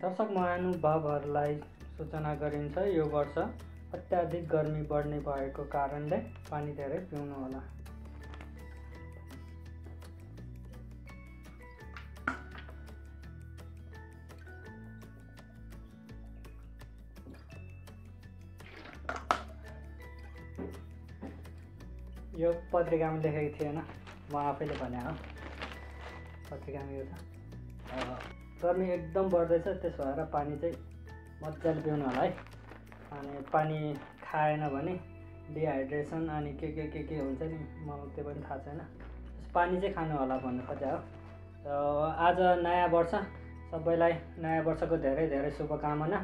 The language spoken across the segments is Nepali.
दर्शक महानुभावहरूलाई सूचना गरिन्छ यो वर्ष अत्याधिक गर्मी बढ्ने भएको कारणले पानी धेरै पिउनुहोला। यो पत्रिकामा लेखेको थिएन म आफैले भने हो। पत्रिकामा यो छ गर्मी एकदम बढ्दैछ त्यसो भएर पानी चाहिँ मजाले पिउनु होला है। अनि पानी खाएन भने डिहाइड्रेसन अनि के के के के हुन्छ नि मलाई त्यो पनि थाहा छैन। पानी चाहिँ खानु होला भन्नु खोजे हो। र आज नयाँ वर्ष सबैलाई नयाँ वर्षको धेरै धेरै शुभकामना।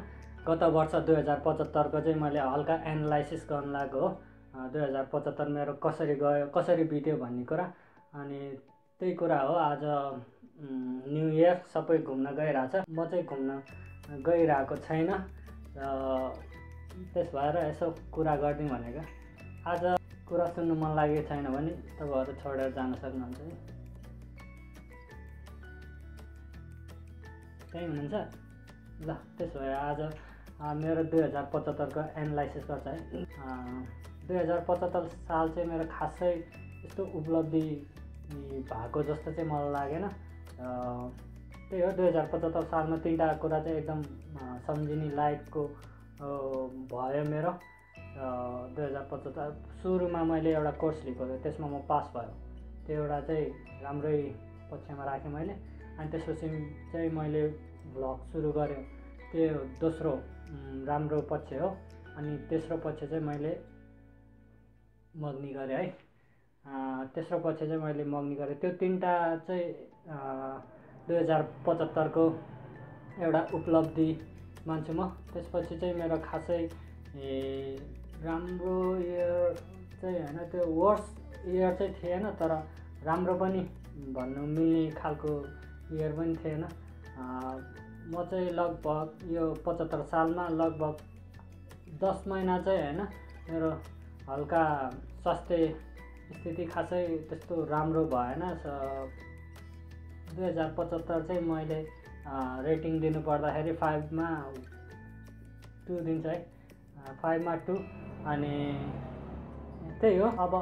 गत वर्ष दुई हजार पचहत्तरको चाहिँ मैले हल्का एनालाइसिस गर्न लागेको हो। दुई हजार पचहत्तर मेरो कसरी गयो कसरी बित्यो भन्ने कुरा। अनि त्यही कुरा हो आज न्यु इयर सबै घुम्न गइरहेछ। म चाहिँ घुम्न गइरहेको छैन र त्यस भएर यसो कुरा गरिदिउँ भनेको। आज कुरा सुन्नु मन लागेको छैन भने तपाईँहरू छोडेर जान सक्नुहुन्छ। है त्यही हुनुहुन्छ। ल त्यसो भए आज मेरो दुई हजार पचहत्तरको एनालाइसिस गर्छ है। दुई हजार पचहत्तर साल चाहिँ मेरो खासै यस्तो उपलब्धि भएको जस्तो चाहिँ मलाई लागेन। त्यही हो दुई हजार पचहत्तर सालमा तिनवटा कुरा चाहिँ एकदम सम्झिने लायकको भयो मेरो। दुई हजार पचहत्तर सुरुमा मैले एउटा कोर्स लिएको थिएँ त्यसमा म पास भयो। त्यो एउटा चाहिँ राम्रै पक्षमा राखेँ मैले। अनि त्यसपछि चाहिँ मैले भ्लग सुरु गरेँ त्यो दोस्रो राम्रो पक्ष हो। अनि तेस्रो पक्ष चाहिँ मैले मग्नी गरेँ है। तेस्रो पक्ष चाहिँ मैले मग्नी गरेँ। त्यो तिनवटा चाहिँ दुई हजार पचहत्तरको एउटा उपलब्धि मान्छु म। त्यसपछि चाहिँ मेरो खासै राम्रो इयर चाहिँ होइन त्यो वर्स इयर चाहिँ थिएन तर राम्रो पनि भन्नु मिल्ने खालको इयर पनि थिएन। म चाहिँ लगभग यो पचहत्तर सालमा लगभग दस महिना चाहिँ होइन मेरो हल्का स्वास्थ्य स्थिति खासै त्यस्तो राम्रो भएन दुई हजार पचहत्तर चाहिँ मैले रेटिङ दिनु पर्दाखेरि फाइभमा टू दिन्छ है। फाइभमा टू अनि त्यही हो। अब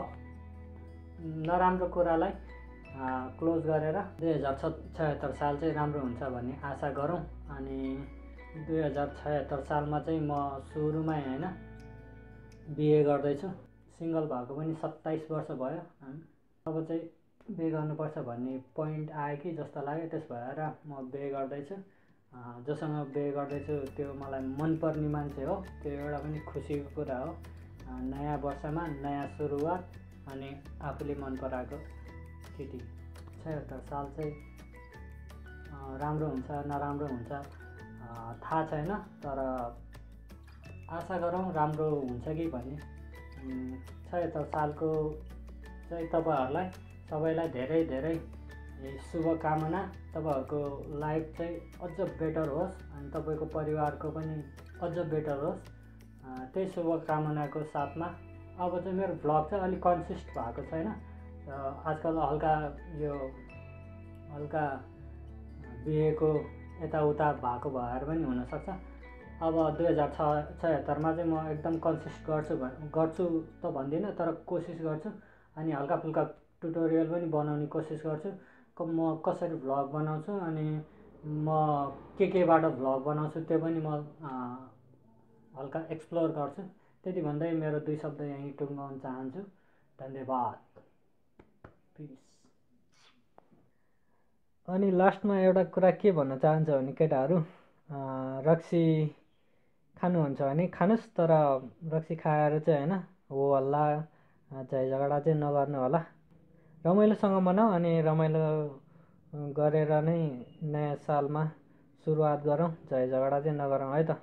नराम्रो कुरालाई क्लोज गरेर दुई हजार छ छयत्तर साल चाहिँ राम्रो हुन्छ भन्ने आशा गरौँ अनि दुई हजार छयत्तर सालमा चाहिँ म सुरुमै होइन बिए गर्दैछु। सिङ्गल भएको पनि सत्ताइस वर्ष भयो। अब चाहिँ बे गर्नुपर्छ भन्ने पोइन्ट आयो कि जस्तो लाग्यो त्यस भएर म बे गर्दैछु। जोसँग बे गर्दैछु त्यो मलाई मनपर्ने मान्छे हो। त्यो एउटा पनि खुसीको कुरा हो। नयाँ वर्षमा नयाँ सुरुवात अनि आफूले मन पराएको केटी छयत्तर साल चाहिँ राम्रो हुन्छ नराम्रो हुन्छ। थाहा छैन तर आशा गरौँ राम्रो हुन्छ कि भन्ने। छयत्तर सालको चाहिँ तपाईँहरूलाई सबैलाई धेरै धेरै शुभकामना। तपाईँहरूको लाइफ चाहिँ अझ बेटर होस् अनि तपाईँको परिवारको पनि अझ बेटर होस्। त्यही शुभकामनाको साथमा अब चाहिँ मेरो भ्लग चाहिँ अलिक कन्सिस्ट भएको छैन। आजकल हल्का यो हल्का बिहेको यताउता भएको भएर पनि हुनसक्छ। अब दुई हजार छ छयत्तरमा चाहिँ म एकदम कन्सिस्ट गर्छु गर्छु त भन्दिनँ तर कोसिस गर्छु। अनि हल्का फुल्का टुटोरियल पनि बनाउने कोसिस गर्छु। म कसरी भ्लग बनाउँछु अनि म के केबाट भ्लग बनाउँछु त्यो पनि म हल्का एक्सप्लोर गर्छु। त्यति भन्दै मेरो दुई शब्द यहीँ टुङ्गाउन चाहन्छु। धन्यवाद। पिस अनि लास्टमा एउटा कुरा के भन्न चाहन्छ भने केटाहरू रक्सी खानुहुन्छ भने खानुहोस् तर रक्सी खाएर चाहिँ होइन हो हल्ला झै झगडा चाहिँ नगर्नु होला रमाइलोसँग मनाऊ अनि रमाइलो गरेर नै नयाँ सालमा सुरुवात गरौँ। झै झगडा चाहिँ नगरौँ है त।